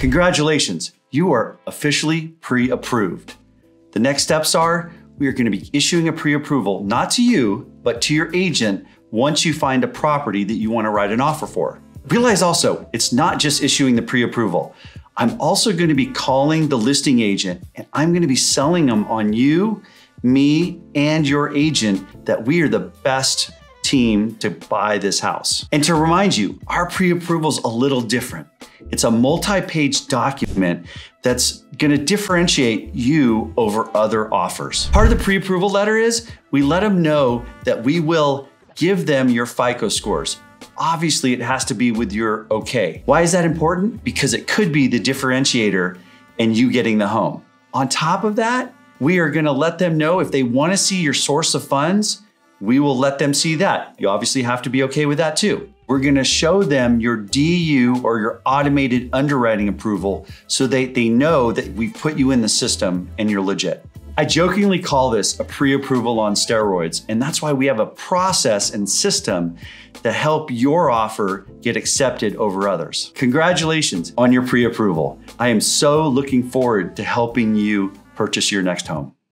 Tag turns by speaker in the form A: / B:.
A: Congratulations, you are officially pre approved. The next steps are we are going to be issuing a pre approval, not to you, but to your agent once you find a property that you want to write an offer for. Realize also, it's not just issuing the pre approval. I'm also going to be calling the listing agent and I'm going to be selling them on you, me, and your agent that we are the best team to buy this house. And to remind you, our pre approval is a little different. It's a multi page document that's going to differentiate you over other offers. Part of the pre approval letter is we let them know that we will give them your FICO scores. Obviously, it has to be with your okay. Why is that important? Because it could be the differentiator in you getting the home. On top of that, we are going to let them know if they want to see your source of funds, we will let them see that. You obviously have to be okay with that too. We're gonna show them your DU or your automated underwriting approval so they, they know that we've put you in the system and you're legit. I jokingly call this a pre-approval on steroids, and that's why we have a process and system to help your offer get accepted over others. Congratulations on your pre-approval. I am so looking forward to helping you purchase your next home.